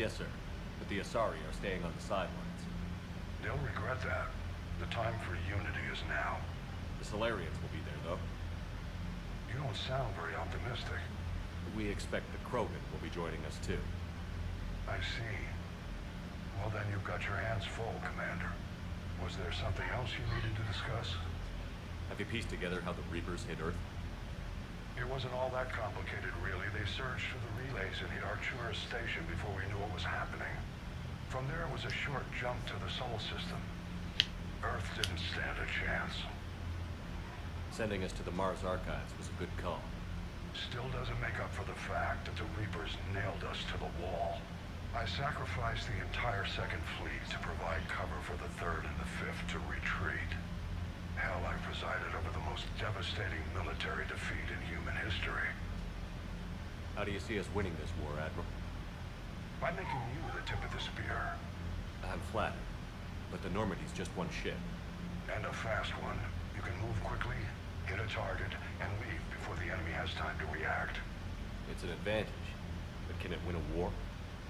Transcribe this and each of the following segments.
Yes, sir. But the Asari are staying on the sidelines. They'll regret that. The time for unity is now. The Salarians will be there, though. You don't sound very optimistic. We expect the Krogan will be joining us, too. I see. Well, then you've got your hands full, Commander. Was there something else you needed to discuss? Have you pieced together how the Reapers hit Earth? It wasn't all that complicated, really. They searched for the relays in the Arcturus Station before we knew what was happening. From there it was a short jump to the Sol system. Earth didn't stand a chance. Sending us to the Mars Archives was a good call. Still doesn't make up for the fact that the Reapers nailed us to the wall. I sacrificed the entire Second Fleet to provide cover for the Third and the Fifth to retreat. Hell, I presided over the most devastating military defeat in human history. How do you see us winning this war, Admiral? By making you the tip of the spear. I'm flattered. But the Normandy's just one ship. And a fast one. You can move quickly, hit a target, and leave before the enemy has time to react. It's an advantage. But can it win a war?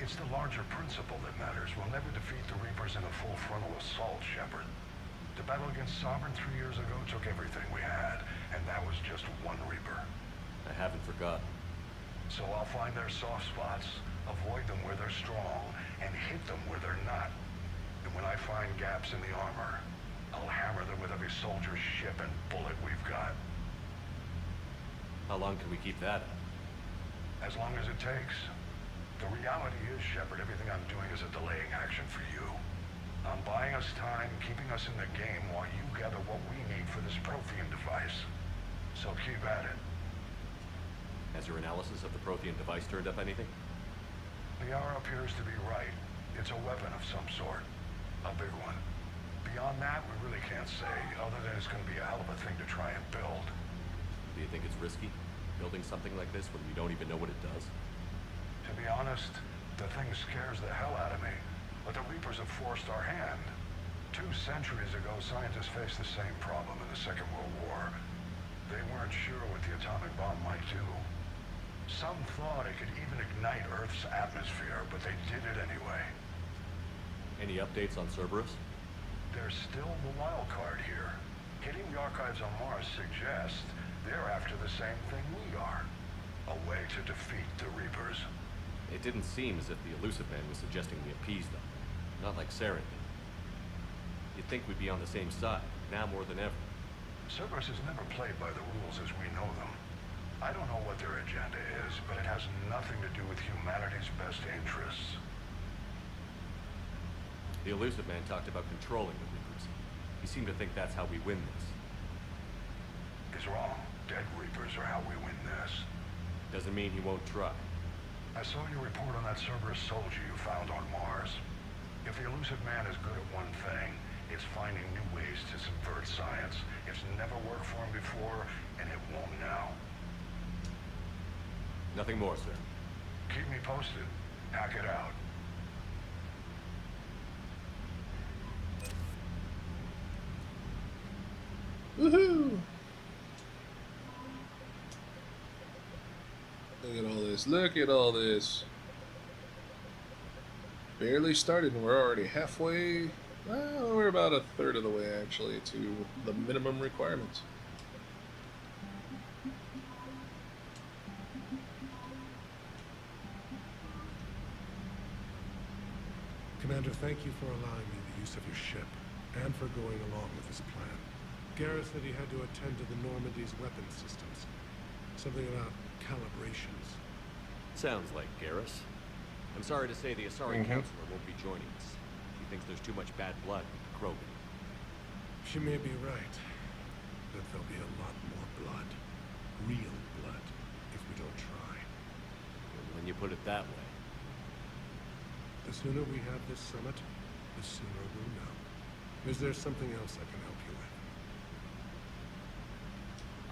It's the larger principle that matters. We'll never defeat the Reapers in a full frontal assault, Shepard. The battle against Sovereign three years ago took everything we had, and that was just one Reaper. I haven't forgotten. So I'll find their soft spots, avoid them where they're strong, and hit them where they're not. And when I find gaps in the armor, I'll hammer them with every soldier, ship, and bullet we've got. How long can we keep that up? As long as it takes. The reality is, Shepard, everything I'm doing is a delaying action for you. I'm buying us time, keeping us in the game while you gather what we need for this Prothean device. So keep at it. Has your analysis of the Prothean device turned up anything? Liara appears to be right. It's a weapon of some sort. A big one. Beyond that, we really can't say, other than it's going to be a hell of a thing to try and build. Do you think it's risky? Building something like this when we don't even know what it does? To be honest, the thing scares the hell out of me. But the Reapers have forced our hand. Two centuries ago, scientists faced the same problem in the Second World War. They weren't sure what the atomic bomb might do. Some thought it could even ignite Earth's atmosphere, but they did it anyway. Any updates on Cerberus? There's still the wild card here. Hitting the archives on Mars suggests they're after the same thing we are. A way to defeat the Reapers. It didn't seem as if the Illusive Man was suggesting we appease them. Not like Saren did. You'd think we'd be on the same side, now more than ever. Cerberus has never played by the rules as we know them. I don't know what their agenda is, but it has nothing to do with humanity's best interests. The Illusive Man talked about controlling the Reapers. He seemed to think that's how we win this. He's wrong. Dead Reapers are how we win this. Doesn't mean he won't try. I saw your report on that Cerberus soldier you found on Mars. If the Illusive Man is good at one thing, it's finding new ways to subvert science. It's never worked for him before, and it won't now. Nothing more, sir. Keep me posted. Hack it out. woohoo! Look at all this. Look at all this. Barely started and we're already halfway. Well, we're about a third of the way actually to the minimum requirements. Commander, thank you for allowing me the use of your ship, and for going along with this plan. Garrus said he had to attend to the Normandy's weapon systems. Something about calibrations. Sounds like Garrus. I'm sorry to say the Asari Mhm. Councilor won't be joining us. He thinks there's too much bad blood with the Krogan. She may be right, but there'll be a lot more blood. Real blood, if we don't try. When you put it that way. The sooner we have this summit, the sooner we'll know. Is there something else I can help you with?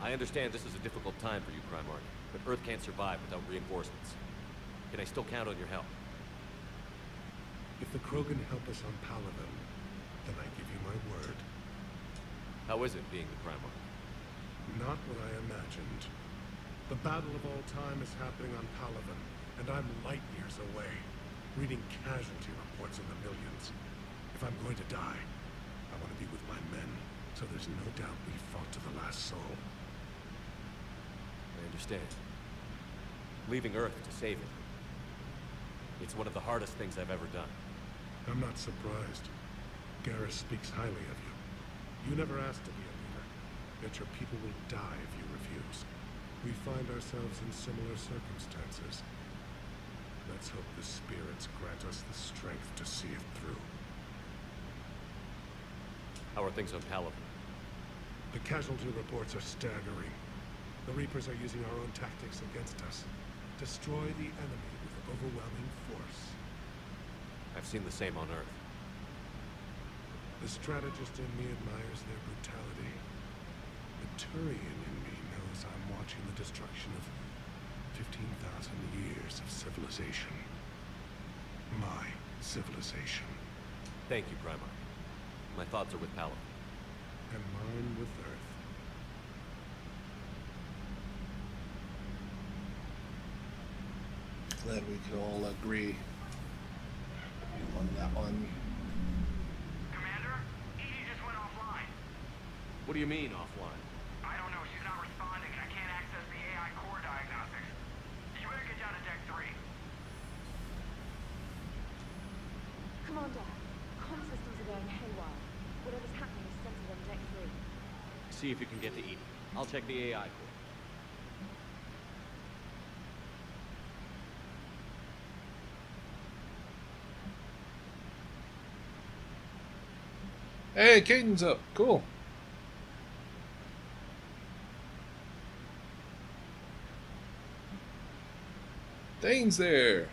I understand this is a difficult time for you, Primarch, but Earth can't survive without reinforcements. Can I still count on your help? If the Krogan help us on Palaven, then I give you my word. How is it being the Primarch? Not what I imagined. The battle of all time is happening on Palaven, and I'm light years away, reading casualty reports in the millions. If I'm going to die, I want to be with my men, so there's no doubt we fought to the last soul. I understand. Leaving Earth to save it. It's one of the hardest things I've ever done. I'm not surprised. Garrus speaks highly of you. You never asked to be a leader, yet your people will die if you refuse. We find ourselves in similar circumstances. Let's hope the spirits grant us the strength to see it through. How are things on Palaven? The casualty reports are staggering. The Reapers are using our own tactics against us. Destroy the enemy overwhelming force. I've seen the same on Earth. The strategist in me admires their brutality. The Turian in me knows I'm watching the destruction of 15,000 years of civilization. My civilization. Thank you, Primarch. My thoughts are with Palaven. And mine with Earth. Glad we could all agree on that one. Commander, EDI just went offline. What do you mean, offline? I don't know, she's not responding and I can't access the AI core diagnostics. You better get down to deck three. Commander, comm systems are going haywire. Whatever's happening is centered on Deck 3. See if you can get to EDI. I'll check the AI core. Hey, Kaidan's up. Cool. Thane's there.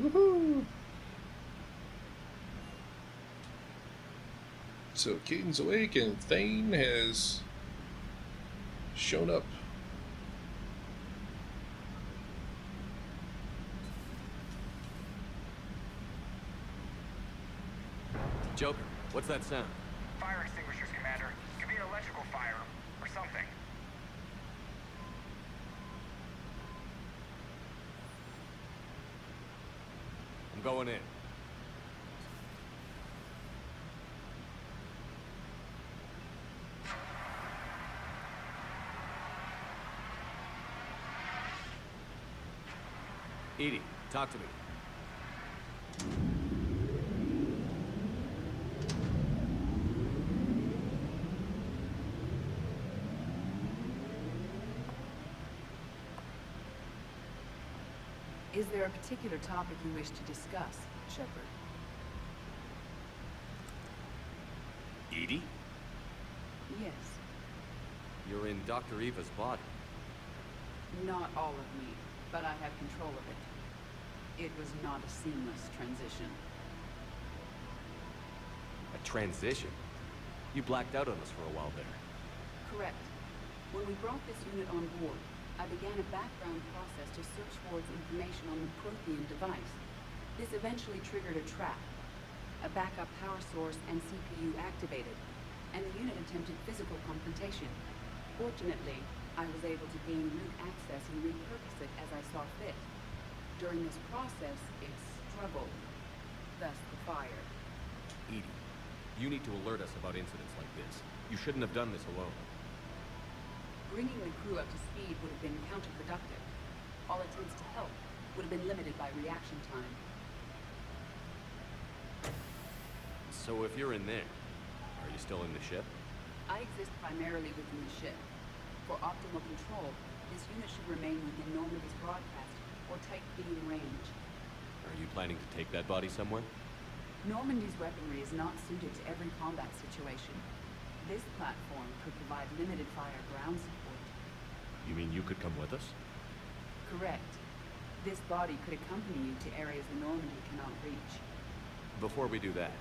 Woohoo! So Kaidan's awake and Thane has shown up. Joker, what's that sound? Fire extinguishers, Commander. Could be an electrical fire or something. I'm going in. EDI, talk to me. Is there a particular topic you wish to discuss, Shepard? EDI? Yes. You're in Dr. Eva's body. Not all of me, but I have control of it. It was not a seamless transition. A transition? You blacked out on us for a while there. Correct. When we brought this unit on board, I began a background process to search for its information on the Prothean device. This eventually triggered a trap. A backup power source and CPU activated, and the unit attempted physical confrontation. Fortunately, I was able to gain root access and repurpose it as I saw fit. During this process, it struggled. Thus the fire. EDI, you need to alert us about incidents like this. You shouldn't have done this alone. Bringing the crew up to speed would have been counterproductive. All attempts to help would have been limited by reaction time. So if you're in there, are you still in the ship? I exist primarily within the ship. For optimal control, this unit should remain within Normandy's broadcast or tight beam range. Are you planning to take that body somewhere? Normandy's weaponry is not suited to every combat situation. This platform could provide limited fire ground support. You mean you could come with us? Correct. This body could accompany you to areas the Normandy cannot reach. Before we do that,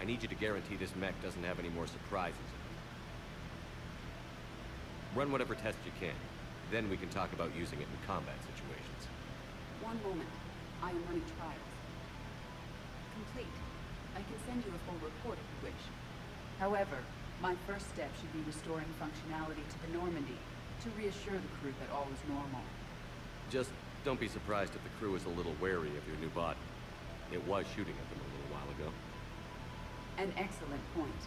I need you to guarantee this mech doesn't have any more surprises. Run whatever tests you can. Then we can talk about using it in combat situations. One moment. I am running trials. Complete. I can send you a full report if you wish. However, my first step should be restoring functionality to the Normandy to reassure the crew that all is normal. Just don't be surprised if the crew is a little wary of your new body. It was shooting at them a little while ago. An excellent point.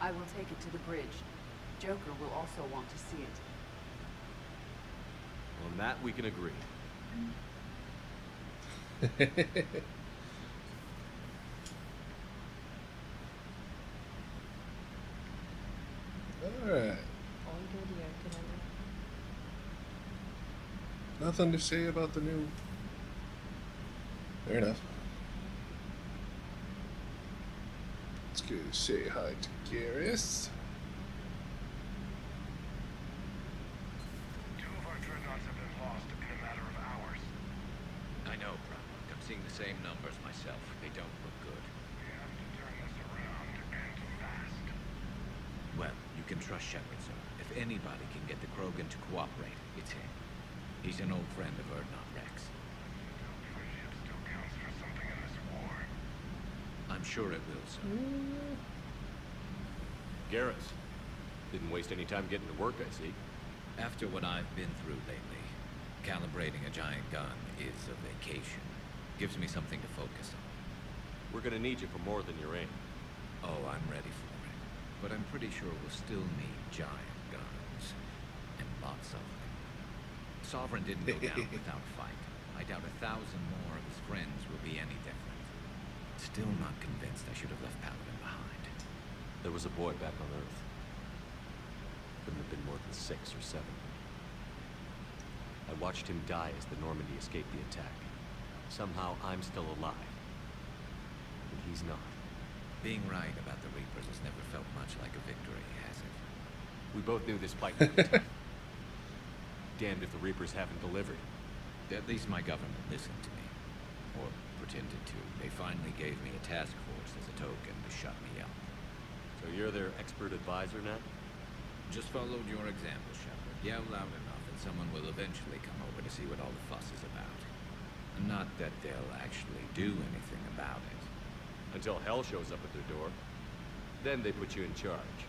I will take it to the bridge. Joker will also want to see it. On that, we can agree. Alright. All Commander. Nothing to say about the new. Fair enough. Let's go say hi to Garrus. Two of our dreadnoughts have been lost in a matter of hours. I know, Brother. I'm seeing the same numbers myself. They don't look good. We have to turn this around and fast. Well, you can trust Shepard, sir. If anybody can get the Krogan to cooperate, it's him. He's an old friend of Urdnot Wrex. Friendship still counts for something in this war. I'm sure it will, sir. Mm. Garrus. Didn't waste any time getting to work, I see. After what I've been through lately, calibrating a giant gun is a vacation. Gives me something to focus on. We're gonna need you for more than your aim. Oh, I'm ready for it. But I'm pretty sure we'll still need giant. And lots of them. Sovereign didn't go down without a fight. I doubt a thousand more of his friends will be any different. Still not convinced I should have left Palaven behind. There was a boy back on Earth. Couldn't have been more than six or seven. I watched him die as the Normandy escaped the attack. Somehow I'm still alive. And he's not. Being right about the Reapers has never felt much like a victory, has it? We both knew this fight would be tough. Damned if the Reapers haven't delivered. At least my government listened to me. Or pretended to. They finally gave me a task force as a token to shut me up. So you're their expert advisor now? Just followed your example, Shepard. Yell loud enough and someone will eventually come over to see what all the fuss is about. Not that they'll actually do anything about it. Until hell shows up at their door. Then they put you in charge.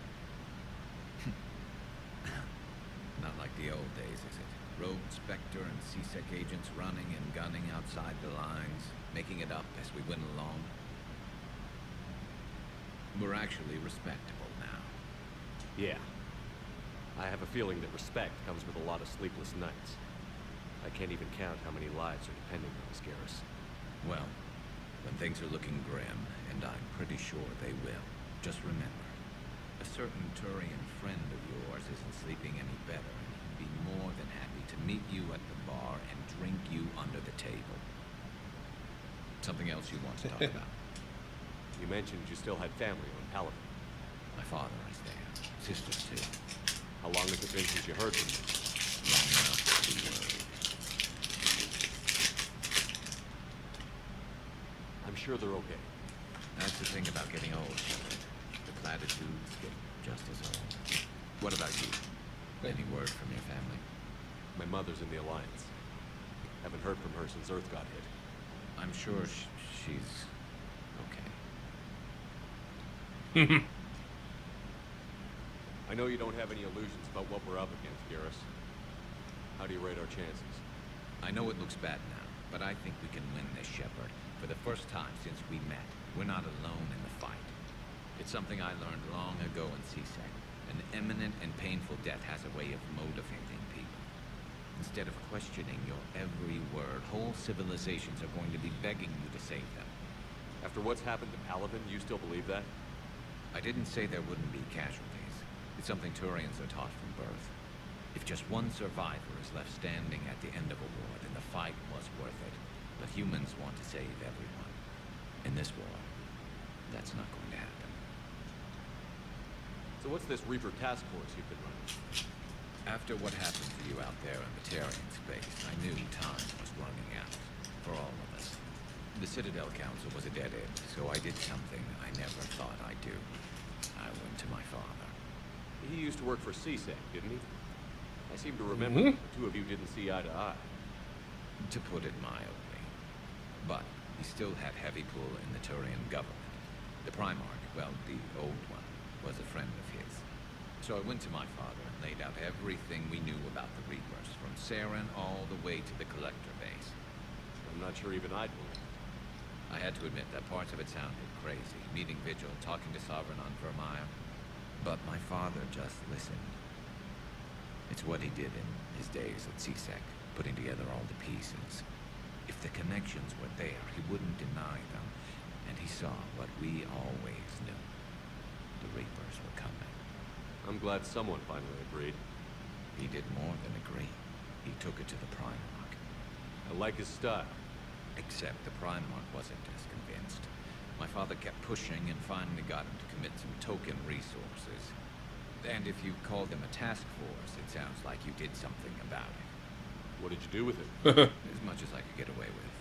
Not like the old days, is it? Rogue Spectre and C-Sec agents running and gunning outside the lines, making it up as we went along. We're actually respectable now. Yeah. I have a feeling that respect comes with a lot of sleepless nights. I can't even count how many lives are depending on this Garrus. Well, when things are looking grim, and I'm pretty sure they will, just remember, a certain Turian friend of yours isn't sleeping any better, and he'd be more than happy to meet you at the bar and drink you under the table. Something else you want to talk about? You mentioned you still had family on Palaven. My father is there. Sisters, too. How long has it been since you heard from them? Long enough to be worried. I'm sure they're okay. That's the thing about getting old, Shepard. The platitudes get just as old. What about you? Any word from your family? My mother's in the Alliance. Haven't heard from her since Earth got hit. I'm sure sh- she's okay. I know you don't have any illusions about what we're up against, Garrus. How do you rate our chances? I know it looks bad now, but I think we can win this, Shepard. For the first time since we met, we're not alone in the fight. It's something I learned long ago in C-Sec. An imminent and painful death has a way of motivating. Instead of questioning your every word, whole civilizations are going to be begging you to save them. After what's happened to Palaven, you still believe that? I didn't say there wouldn't be casualties. It's something Turians are taught from birth. If just one survivor is left standing at the end of a war, then the fight was worth it. But humans want to save everyone. In this war, that's not going to happen. So what's this Reaper task force you've been running? After what happened to you out there in Batarian space, I knew time was running out. For all of us. The Citadel Council was a dead end, so I did something I never thought I'd do. I went to my father. He used to work for C-Sec, didn't he? I seem to remember Mhm. the two of you didn't see eye to eye. To put it mildly. But he still had heavy pull in the Turian government. The Primarch, well, the old one, was a friend of his. So I went to my father and laid out everything we knew about the Reapers, from Saren all the way to the Collector base. I'm not sure even I'd believe. It. I had to admit that parts of it sounded crazy, meeting Vigil, talking to Sovereign on Virmire. But my father just listened. It's what he did in his days at C-Sec, putting together all the pieces. If the connections were there, he wouldn't deny them, and he saw what we always knew. The Reapers were coming. I'm glad someone finally agreed. He did more than agree. He took it to the Primarch. I like his style. Except the Primarch wasn't as convinced. My father kept pushing and finally got him to commit some token resources. And if you call them a task force, it sounds like you did something about it. What did you do with it? As much as I could get away with.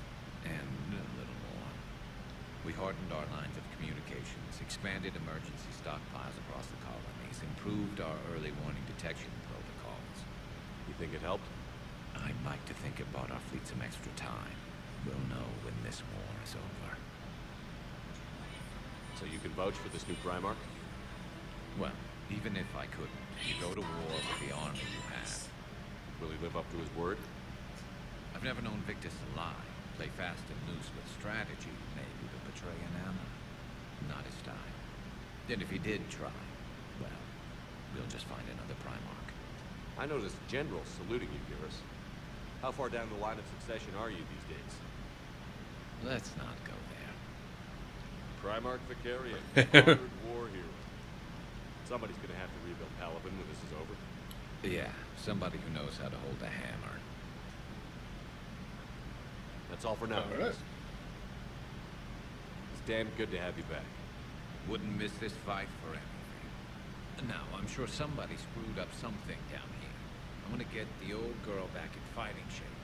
And a little more. We hardened our lines of communications, expanded emergency stockpiles across the colonies, improved our early warning detection protocols. You think it helped? I'd like to think it bought our fleet some extra time. We'll know when this war is over. So you can vouch for this new Primarch? Well, even if I couldn't, you go to war with the army you have. Will he live up to his word? I've never known Victus to lie, play fast and loose with strategy, maybe to betray an ally. Not his style. And if he did try, well, we'll just find another Primarch. I noticed generals saluting you, Garrus. How far down the line of succession are you these days? Let's not go there. Primarch Vakarian, honored war hero. Somebody's gonna have to rebuild Palaven when this is over. Yeah, somebody who knows how to hold a hammer. That's all for now. All right. Damn good to have you back. Wouldn't miss this fight for anything. Now, I'm sure somebody screwed up something down here. I'm gonna get the old girl back in fighting shape.